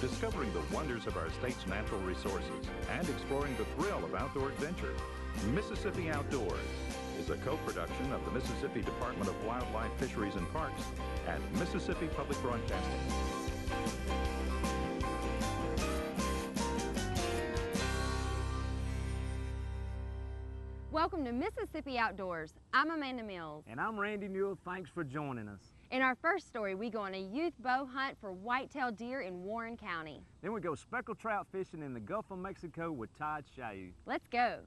discovering the wonders of our state's natural resources and exploring the thrill of outdoor adventure. Mississippi Outdoors is a co-production of the Mississippi Department of Wildlife, Fisheries and Parks and Mississippi Public Broadcasting. Welcome to Mississippi Outdoors. I'm Amanda Mills. And I'm Randy Newell. Thanks for joining us. In our first story, we go on a youth bow hunt for whitetail deer in Warren County. Then we go speckled trout fishing in the Gulf of Mexico with Todd Shiyou. Let's go.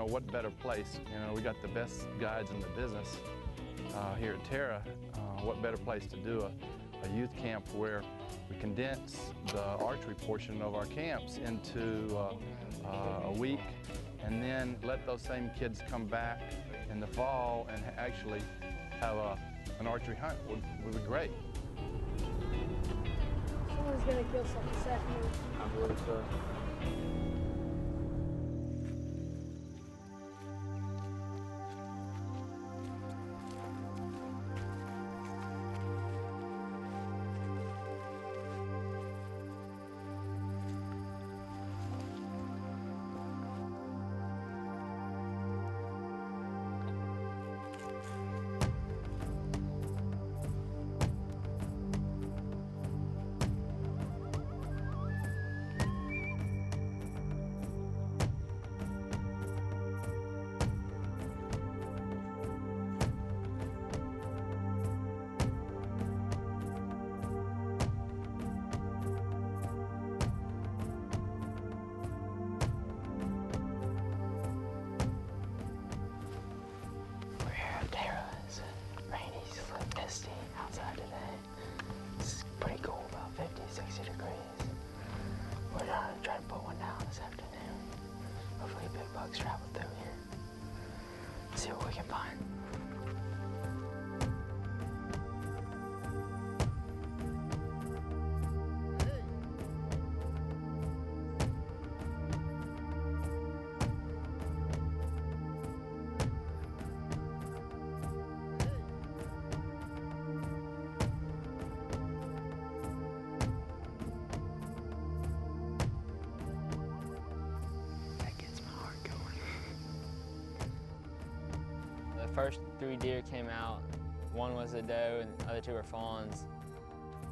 Know, what better place? You know, we got the best guides in the business uh, here at Tara. Uh, what better place to do a, a youth camp where we condense the archery portion of our camps into uh, uh, a week and then let those same kids come back in the fall and actually have a, an archery hunt would, would be great. Someone's gonna kill something this afternoon. I believe so. Three deer came out. One was a doe and the other two were fawns.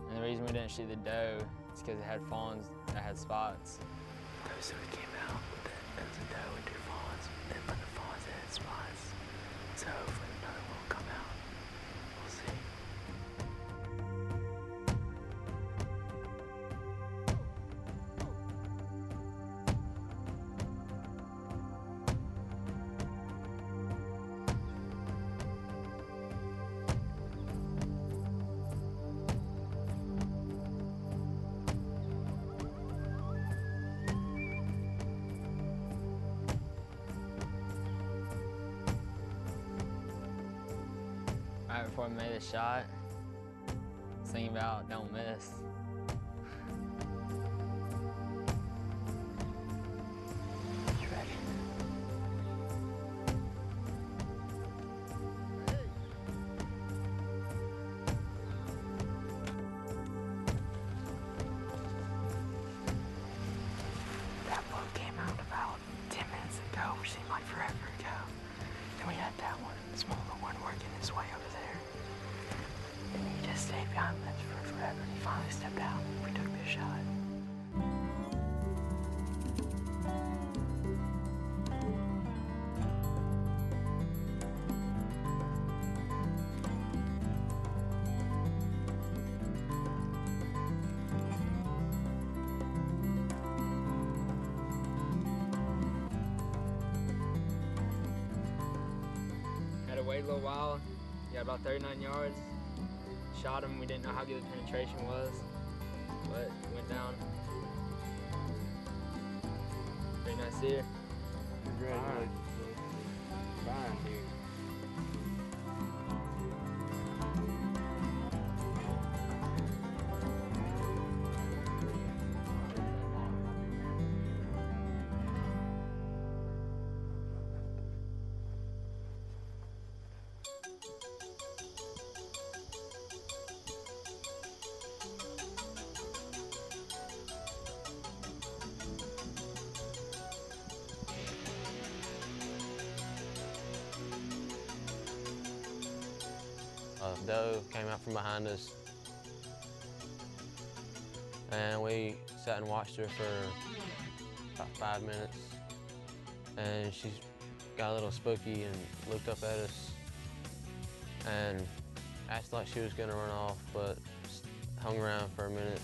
And the reason we didn't shoot the doe is because it had fawns that had spots. Those three came out it was a doe and two fawns. And the fawns had spots. So made a shot, thinking about don't miss. Waited a little while. Got about 39 yards. Shot him. We didn't know how good the penetration was, but went down. Pretty nice here. Congratulations. Fine, dude. Came out from behind us, and we sat and watched her for about five minutes. And she got a little spooky and looked up at us and acted like she was gonna run off, but hung around for a minute.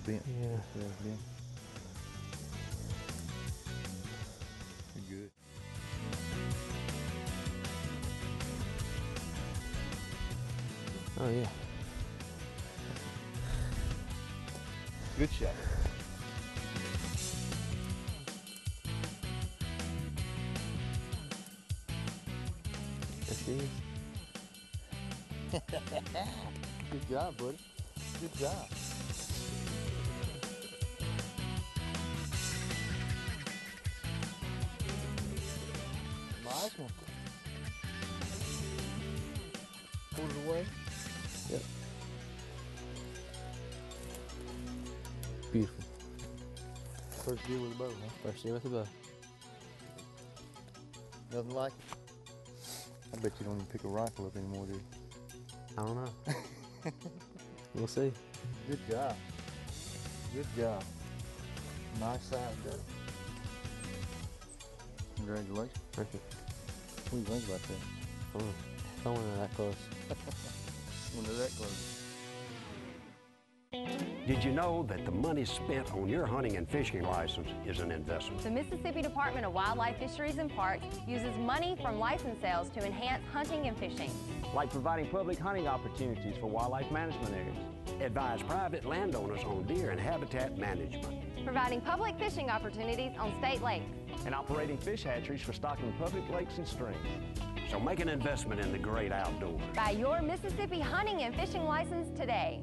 Something bent. Yeah. Yeah, yeah. Good. Oh, yeah. Good shot. There she is. Good job, buddy. Good job. Nice one. Pulled it away. Yep. Beautiful. First deal with a bow, huh? First deer with a bow. Nothing like it. I bet you don't even pick a rifle up anymore, do you? I don't know. we'll see. Good job. Good job. Nice size, Doug. Congratulations. Thank you. What do you think about that? Oh, don't want that close. When they're that close. Did you know that the money spent on your hunting and fishing license is an investment? The Mississippi Department of Wildlife, Fisheries, and Parks uses money from license sales to enhance hunting and fishing. Like providing public hunting opportunities for wildlife management areas. Advise private landowners on deer and habitat management. Providing public fishing opportunities on state lakes. And operating fish hatcheries for stocking public lakes and streams. So make an investment in the great outdoors. Buy your Mississippi hunting and fishing license today.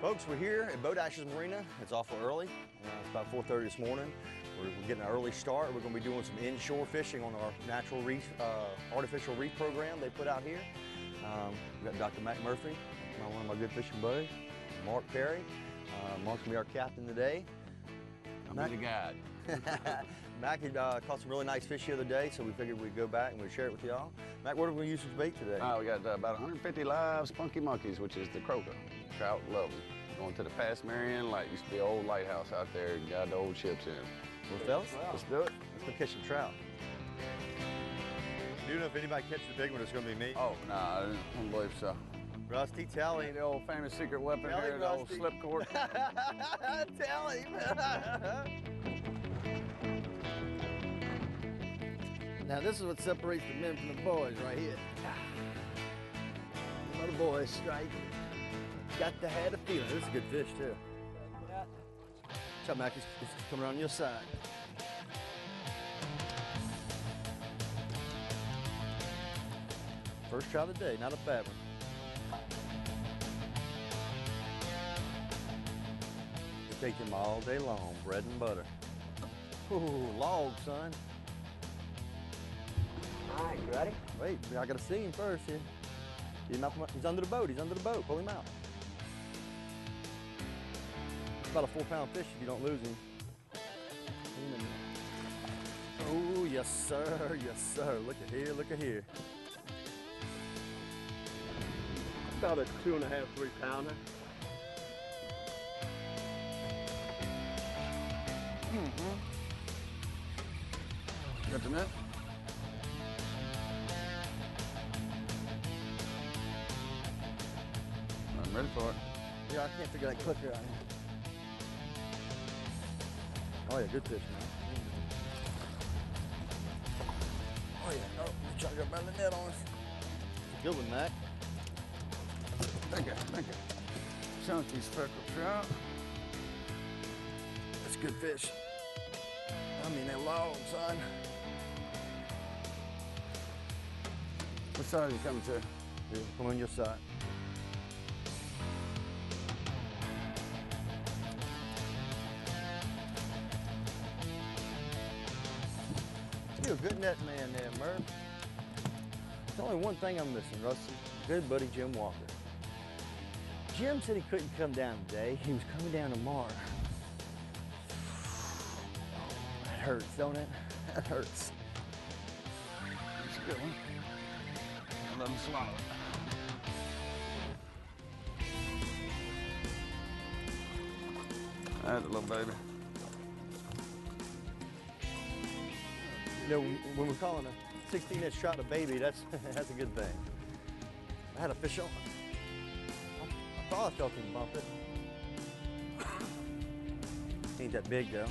Folks, we're here at Boat Ashes Marina. It's awful early. Uh, it's about 4.30 this morning. We're, we're getting an early start. We're going to be doing some inshore fishing on our natural reef, uh, artificial reef program they put out here. Um, we've got Dr. Matt Murphy, one of my good fishing buddies, Mark Perry. Uh, Mark's going to be our captain today. I'll be the guide. Mac had uh, caught some really nice fish the other day, so we figured we'd go back and we'd share it with y'all. Mac, what are we going to for bait today? Uh, we got uh, about 150 live spunky monkeys, which is the croaker. Trout love them. Going to the Pass Marianne, like used to be an old lighthouse out there, got the old ships in. Well, fellas, let's do it. Let's go catch some trout. Do you know if anybody catches the big one, it's going to be me? Oh, nah, I don't believe so. Rusty, tell him. The old famous secret weapon Tell here, the old slip cord. tell him. Now this is what separates the men from the boys right here. Let the boys strike. Got to have a feeling. This is a good fish, too. Watch out, Mac. He's, he's coming around your side. First try of the day, not a bad one. It'll take him all day long, bread and butter. Ooh, log, son. All right, you ready? Wait, I gotta see him first here. He's under the boat, he's under the boat, pull him out. It's about a four pound fish if you don't lose him. Oh, yes, sir, yes, sir. Look at here, look at here. About a two and a half, three pounder. Mm-hmm. Got the net? I'm ready for it. Yeah, I can't figure that clicker out here. Oh yeah, good fish, man. Oh yeah, oh, you trying to go the net on us. Good one, Mac. Thank you, thank you. Chunky speckled trout. That's good fish. I mean, they're long, son. What side are you coming to? Come on your side. You're a good net man there, Merv. There's only one thing I'm missing, Rusty. Good buddy Jim Walker. Jim said he couldn't come down today. He was coming down tomorrow. That hurts, don't it? That hurts. It's good one. I let him swallow it. A little baby. You know, when we're calling a 16 inch trout a baby, that's that's a good thing. I had a fish on. I thought I felt him bump it. Ain't that big though.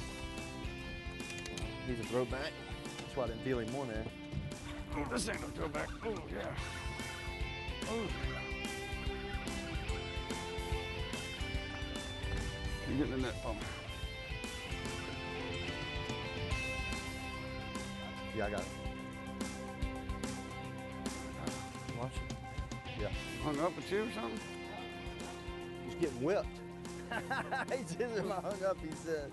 He's a throwback. That's why I didn't feel him more there. Oh, this ain't no throwback. Oh, yeah. Oh. You get in the net Yeah, I got it. Watch it. Yeah. Hung up with you or something? He's getting whipped. he just him hung up, he said.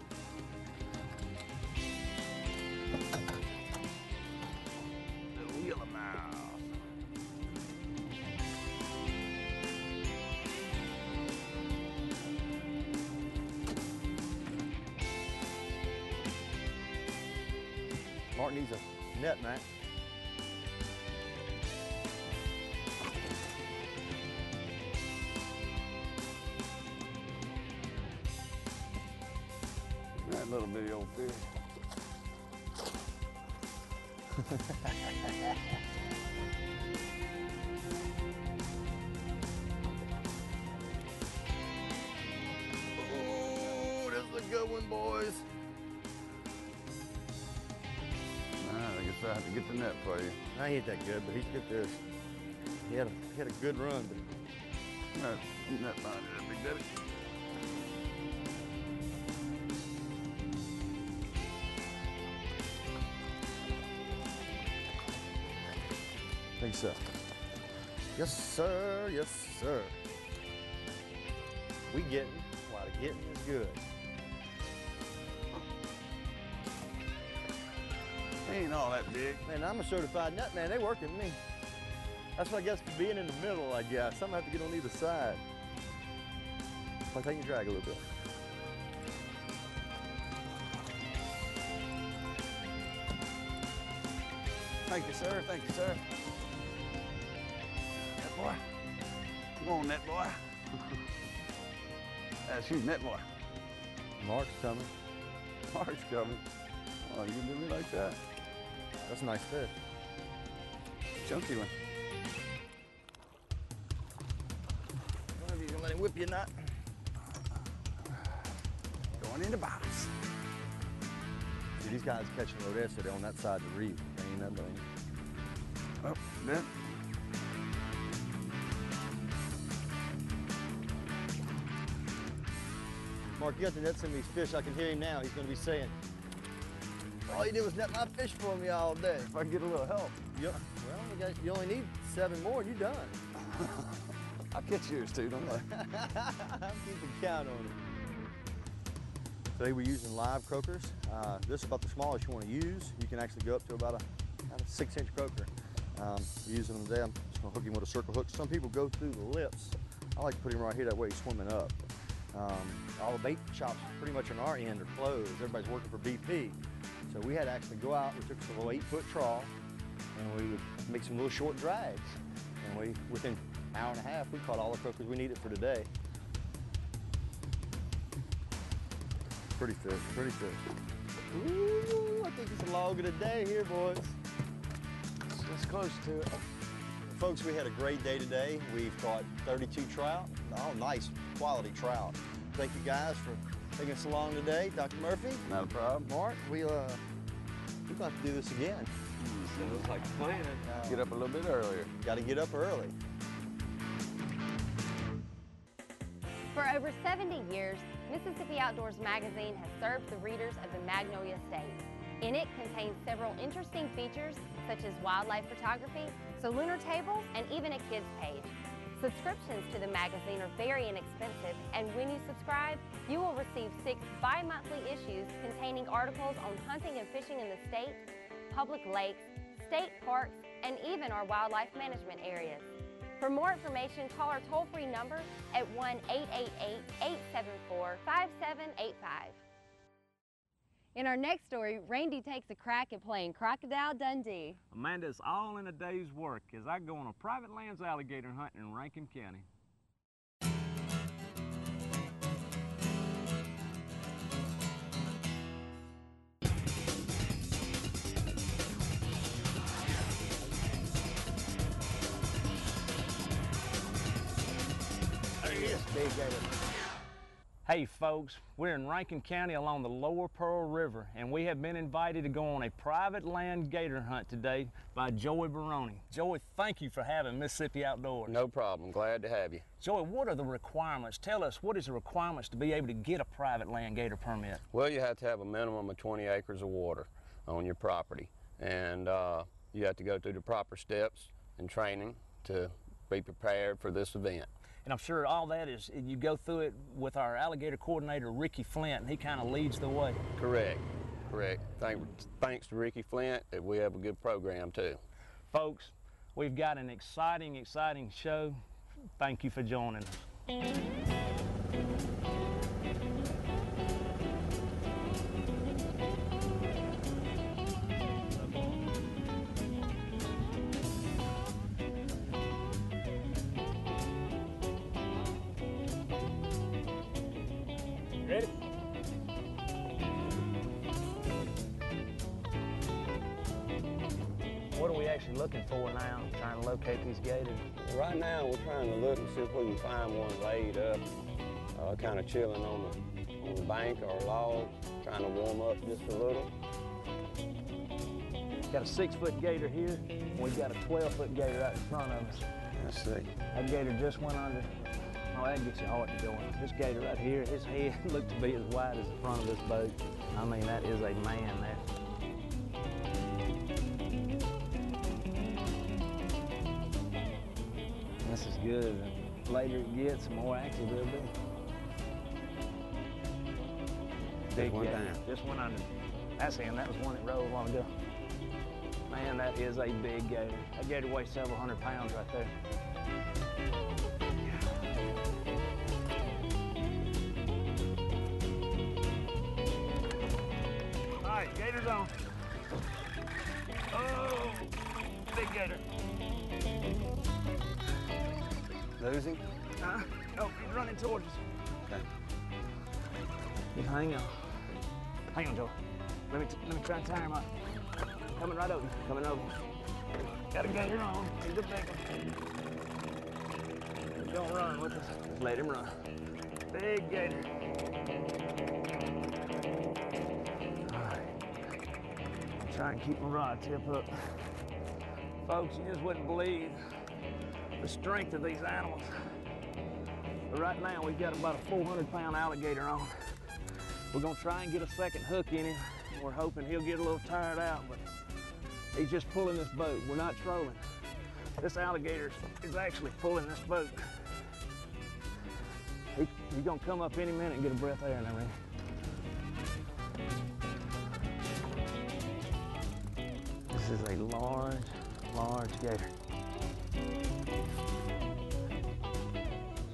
Net, Matt. That little bitty old fish. Oh, this is a good one, boys. Nah, I have to get the net for you. I ain't that good, but he's good fish. He had a, he had a good run, but That net behind you, Big Daddy. think so. Yes, sir. Yes, sir. We getting. A lot of getting is good. Ain't all that big. Man, I'm a certified nut man. They working me. That's what I guess for being in the middle, I guess. I'm gonna have to get on either side. I'll take your drag a little bit. Thank you, sir. Thank you, sir. Net boy. Come on, net boy. That's you, net boy. Mark's coming. Mark's coming. Oh, you can do me like that? That's a nice fish. Chunky one. One of you gonna let him whip you or not? Going in the box. See, these guys catching Odessa, they're on that side of the reef. They ain't that thing. Oh, net. Mark, you got the net some of these fish. I can hear him now. He's gonna be saying, all you did was net my fish for me all day. If I can get a little help. Yep. Well, you, got, you only need seven more and you're done. I'll catch yours too, don't I? I'm keeping count on it. Today we're using live croakers. Uh, this is about the smallest you want to use. You can actually go up to about a, about a six inch croaker. Um, using them today, I'm just gonna hook him with a circle hook. Some people go through the lips. I like to put him right here, that way he's swimming up. Um, all the bait shops pretty much on our end are closed. Everybody's working for BP. So we had to actually go out, we took some little eight foot trawl, and we would make some little short drags. And we, within an hour and a half, we caught all the croakers we needed for today. Pretty fish, pretty fish. Ooh, I think it's a log of the day here, boys. It's close to it. Folks, we had a great day today. We've caught 32 trout. Oh, nice quality trout. Thank you guys for taking us along today. Dr. Murphy? Not a problem. Mark, we, uh, we're about to do this again. It looks like a plan. Get up a little bit earlier. Got to get up early. For over 70 years, Mississippi Outdoors magazine has served the readers of the Magnolia State. In it contains several interesting features such as wildlife photography, lunar tables, and even a kids page. Subscriptions to the magazine are very inexpensive, and when you subscribe, you will receive six bi-monthly issues containing articles on hunting and fishing in the state, public lakes, state parks, and even our wildlife management areas. For more information, call our toll-free number at 1-888-874-5785. In our next story, Randy takes a crack at playing Crocodile Dundee. Amanda, it's all in a day's work as I go on a private lands alligator hunt in Rankin County. There he is, big gator. Hey folks, we're in Rankin County along the Lower Pearl River and we have been invited to go on a private land gator hunt today by Joey Baroni. Joey, thank you for having Mississippi Outdoors. No problem, glad to have you. Joey, what are the requirements? Tell us, what is the requirements to be able to get a private land gator permit? Well, you have to have a minimum of 20 acres of water on your property and uh, you have to go through the proper steps and training to be prepared for this event. And I'm sure all that is, you go through it with our alligator coordinator, Ricky Flint, and he kind of leads the way. Correct, correct. Thank, thanks to Ricky Flint that we have a good program too. Folks, we've got an exciting, exciting show. Thank you for joining us. Uh, kind of chilling on the, on the bank or a log, trying to warm up just a little. Got a six foot gator here, and we've got a 12 foot gator right in front of us. Let's see. That gator just went under. Oh, that gets your heart going. This gator right here, his head looked to be as wide as the front of this boat. I mean, that is a man there. This is good. The later it gets, the more active it'll be. Big went gator. down. Just went under. That's him. That was one that rolled a while ago. Man, that is a big gator. That gator weighs several hundred pounds right there. All right, gator's on. Oh, big gator. Losing? Uh, oh, he's running towards us. Okay. Just hang on. Hang on, Joe. Let me, let me try and tire him up. Coming right over. Coming over. Got a gator on. He's a big. Don't run with us. Just let him run. Big gator. All right. Try and keep my rod tip up. Folks, you just wouldn't believe the strength of these animals. But right now, we've got about a 400 pound alligator on. We're gonna try and get a second hook in him. We're hoping he'll get a little tired out, but he's just pulling this boat. We're not trolling. This alligator is actually pulling this boat. He, he's gonna come up any minute and get a breath of air now, man. This is a large, large gator.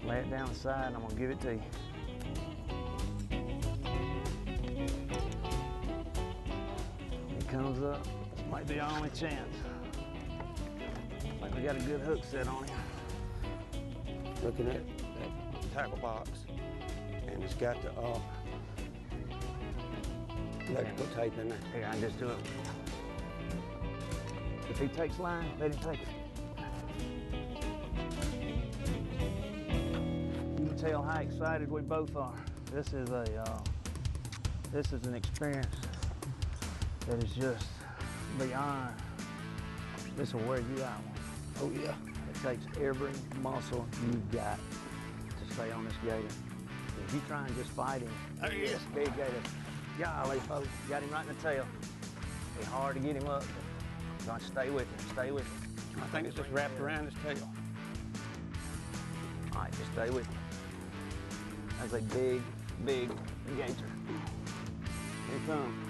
Lay it down the side and I'm gonna give it to you. Comes up. This might be our only chance. Like we got a good hook set on him. Looking at that tackle box, and it's got the uh, electrical tape in there. Here, I just do it. If he takes line, let him take it. You can tell how excited we both are. This is a, uh, this is an experience that is just beyond. This will wear you out. Oh yeah. It takes every muscle you've got to stay on this gator. If you try and just fight him, oh, There he is. big gator. Golly, folks, got him right in the tail. Be hard to get him up. but Gonna stay with him, stay with him. I think it's just wrapped around his tail. All right, just stay with him. That's a big, big gator. Here he comes.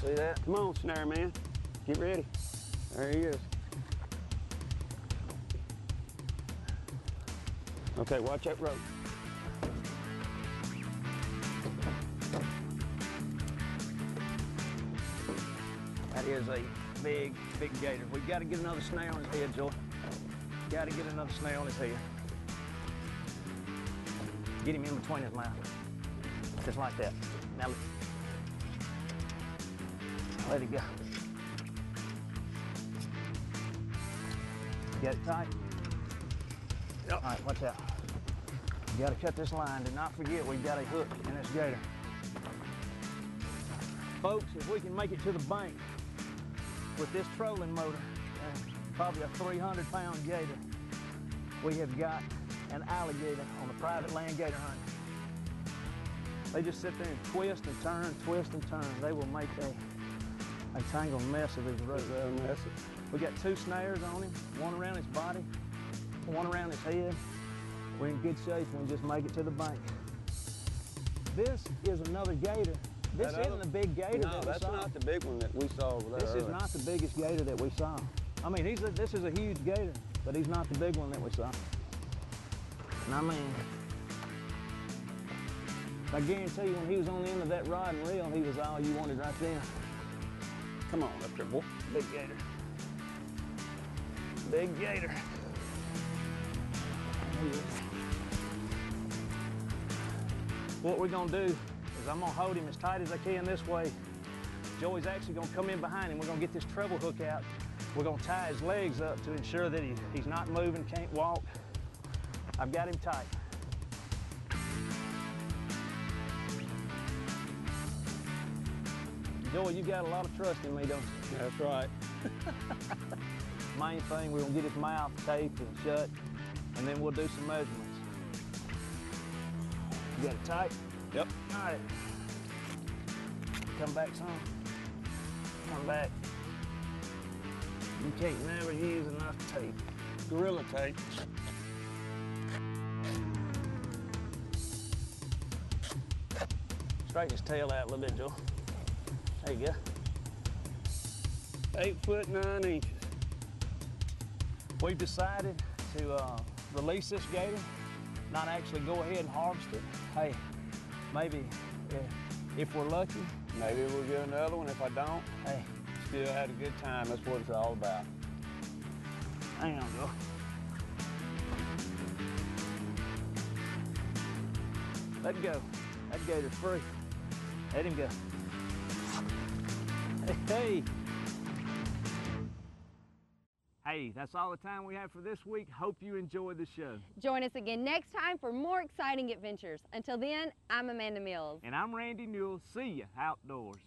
See that? Come on, snare man. Get ready. There he is. Okay, watch that rope. That is a big, big gator. We've got to get another snare on his head, Joy. Got to get another snare on his head. Get him in between his mouth. Just like that. Now let- it go. Get it tight? Yep. All right, watch out. You gotta cut this line. Do not forget we've got a hook in this gator. Folks, if we can make it to the bank with this trolling motor and probably a 300 pound gator, we have got an alligator on a private land gator hunt. They just sit there and twist and turn, twist and turn. They will make a, a tangled mess of these Mess We got two snares on him, one around his body, one around his head. We're in good shape and we just make it to the bank. This is another gator. This That isn't other- a big gator No, that we that's saw. not the big one that we saw over there. This is not the biggest gator that we saw. I mean, he's a, this is a huge gator, but he's not the big one that we saw. And I mean, I guarantee you when he was on the end of that rod and reel, he was all you wanted right there. Come on up there, boy. Big gator. Big gator. What we're gonna do is I'm gonna hold him as tight as I can this way. Joey's actually gonna come in behind him. We're gonna get this treble hook out. We're gonna tie his legs up to ensure that he, he's not moving, can't walk. I've got him tight. Joey, you got a lot of trust in me, don't you? That's right. Main thing, we're gonna get his mouth taped and shut, and then we'll do some measurements. You got it tight? Yep. All right. Come back some. Come back. You can't never use enough tape. Gorilla tape. Straighten his tail out a little bit, Joe. There you go. Eight foot nine inches. We've decided to uh, release this gator, not actually go ahead and harvest it. Hey, maybe yeah, if we're lucky, Maybe we'll get another one. If I don't, hey, still had a good time. That's what it's all about. hang on, go. Let go. That gator's free. Let him go. Hey, hey. Hey, that's all the time we have for this week. Hope you enjoyed the show. Join us again next time for more exciting adventures. Until then, I'm Amanda Mills. And I'm Randy Newell. See you outdoors.